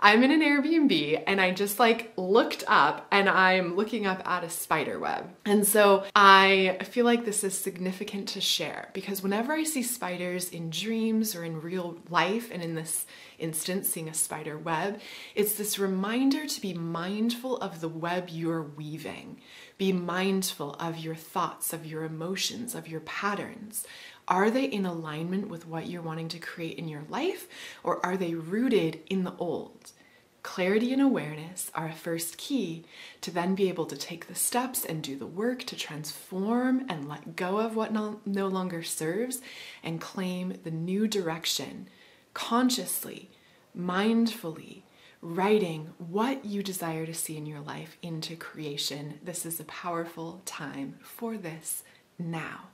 I'm in an Airbnb and I just like looked up and I'm looking up at a spider web. And so I feel like this is significant to share because whenever I see spiders in dreams or in real life, and in this instance, seeing a spider web, it's this reminder to be mindful of the web you're weaving. Be mindful of your thoughts, of your emotions, of your patterns. Are they in alignment with what you're wanting to create in your life, or are they rooted in the old? Clarity and awareness are a first key to then be able to take the steps and do the work to transform and let go of what no, no longer serves and claim the new direction consciously, mindfully, writing what you desire to see in your life into creation. This is a powerful time for this now.